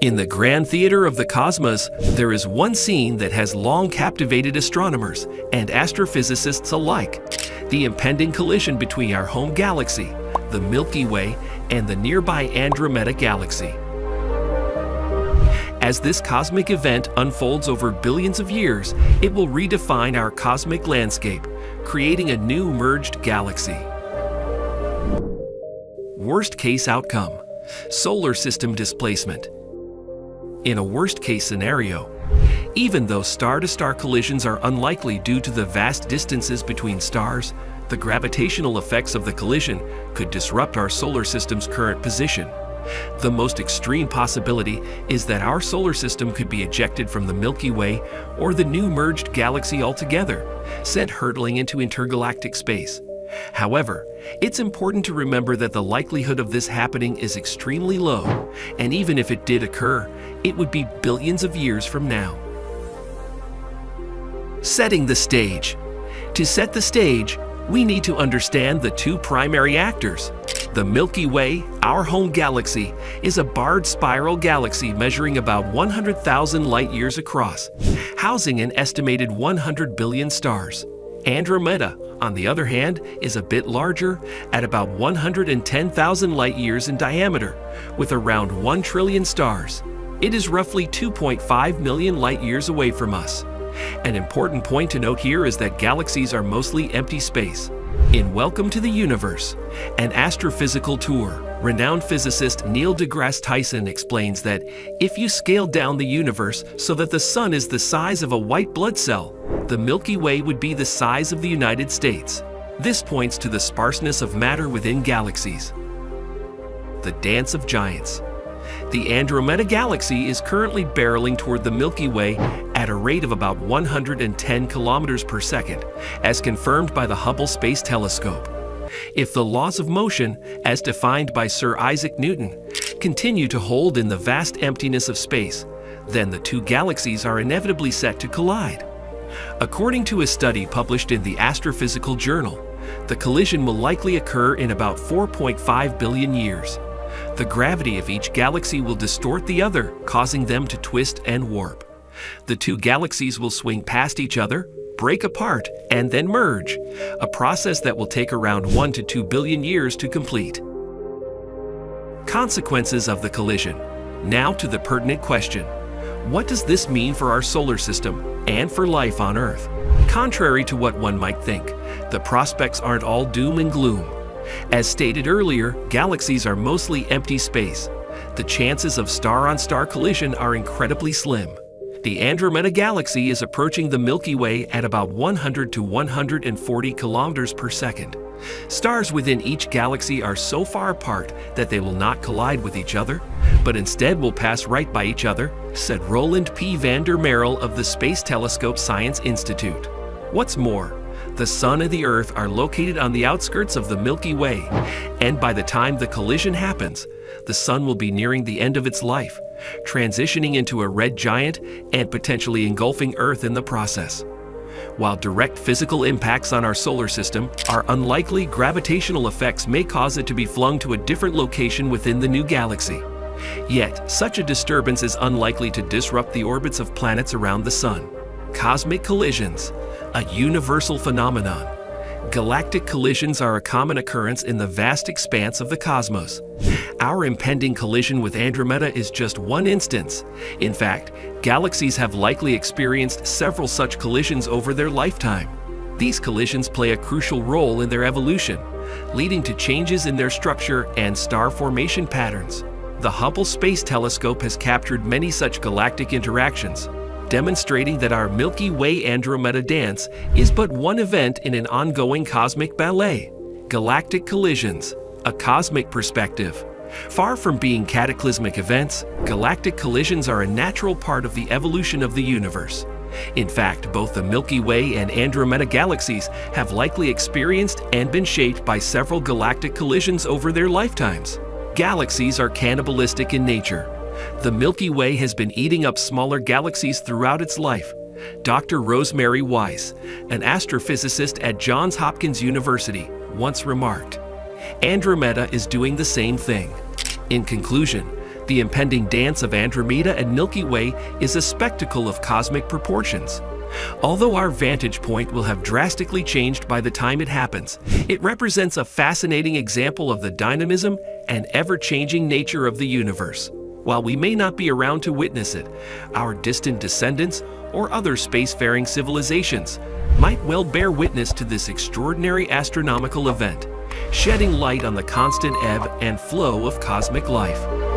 In the grand theater of the cosmos, there is one scene that has long captivated astronomers and astrophysicists alike the impending collision between our home galaxy, the Milky Way, and the nearby Andromeda Galaxy. As this cosmic event unfolds over billions of years, it will redefine our cosmic landscape, creating a new merged galaxy. Worst case outcome Solar system displacement. In a worst case scenario, even though star-to-star collisions are unlikely due to the vast distances between stars, the gravitational effects of the collision could disrupt our solar system's current position. The most extreme possibility is that our solar system could be ejected from the Milky Way or the new merged galaxy altogether, sent hurtling into intergalactic space. However, it's important to remember that the likelihood of this happening is extremely low, and even if it did occur, it would be billions of years from now. Setting the stage. To set the stage, we need to understand the two primary actors. The Milky Way, our home galaxy, is a barred spiral galaxy measuring about 100,000 light years across, housing an estimated 100 billion stars. Andromeda, on the other hand, is a bit larger at about 110,000 light years in diameter, with around 1 trillion stars. It is roughly 2.5 million light years away from us. An important point to note here is that galaxies are mostly empty space. In Welcome to the Universe, an astrophysical tour, renowned physicist Neil deGrasse Tyson explains that if you scale down the universe so that the sun is the size of a white blood cell, the Milky Way would be the size of the United States. This points to the sparseness of matter within galaxies. The Dance of Giants the Andromeda Galaxy is currently barreling toward the Milky Way at a rate of about 110 kilometers per second, as confirmed by the Hubble Space Telescope. If the laws of motion, as defined by Sir Isaac Newton, continue to hold in the vast emptiness of space, then the two galaxies are inevitably set to collide. According to a study published in the Astrophysical Journal, the collision will likely occur in about 4.5 billion years. The gravity of each galaxy will distort the other, causing them to twist and warp. The two galaxies will swing past each other, break apart, and then merge, a process that will take around 1 to 2 billion years to complete. Consequences of the collision. Now to the pertinent question. What does this mean for our solar system and for life on Earth? Contrary to what one might think, the prospects aren't all doom and gloom. As stated earlier, galaxies are mostly empty space. The chances of star-on-star -star collision are incredibly slim. The Andromeda Galaxy is approaching the Milky Way at about 100 to 140 kilometers per second. Stars within each galaxy are so far apart that they will not collide with each other, but instead will pass right by each other, said Roeland P. van der Marel of the Space Telescope Science Institute. What's more, the Sun and the Earth are located on the outskirts of the Milky Way, and by the time the collision happens, the Sun will be nearing the end of its life, transitioning into a red giant and potentially engulfing Earth in the process. While direct physical impacts on our solar system are unlikely, gravitational effects may cause it to be flung to a different location within the new galaxy. Yet, such a disturbance is unlikely to disrupt the orbits of planets around the Sun. Cosmic collisions, a universal phenomenon. Galactic collisions are a common occurrence in the vast expanse of the cosmos. Our impending collision with Andromeda is just one instance. In fact, galaxies have likely experienced several such collisions over their lifetime. These collisions play a crucial role in their evolution, leading to changes in their structure and star formation patterns. The Hubble Space Telescope has captured many such galactic interactions, demonstrating that our Milky Way Andromeda dance is but one event in an ongoing cosmic ballet. Galactic collisions, a cosmic perspective. Far from being cataclysmic events, galactic collisions are a natural part of the evolution of the universe. In fact, both the Milky Way and Andromeda galaxies have likely experienced and been shaped by several galactic collisions over their lifetimes. Galaxies are cannibalistic in nature, the Milky Way has been eating up smaller galaxies throughout its life. Dr. Rosemary Wyse, an astrophysicist at Johns Hopkins University, once remarked, Andromeda is doing the same thing. In conclusion, The impending dance of Andromeda and Milky Way is a spectacle of cosmic proportions. Although our vantage point will have drastically changed by the time it happens, it represents a fascinating example of the dynamism and ever-changing nature of the universe. While we may not be around to witness it, our distant descendants or other spacefaring civilizations might well bear witness to this extraordinary astronomical event, shedding light on the constant ebb and flow of cosmic life.